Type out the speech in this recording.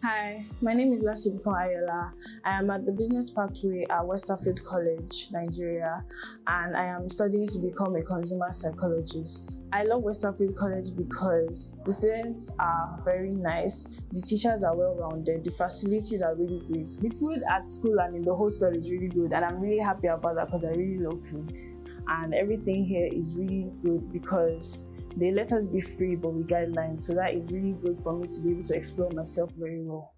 Hi, my name is Lasebikan Ayoola. I am at the Business Pathway at Westerfield College, Nigeria, and I am studying to become a consumer psychologist. I love Westerfield College because the students are very nice, the teachers are well rounded, the facilities are really great. The food at school and in the hostel is really good, and I'm really happy about that because I really love food. And everything here is really good because they let us be free but with guidelines. So that is really good for me to be able to explore myself very well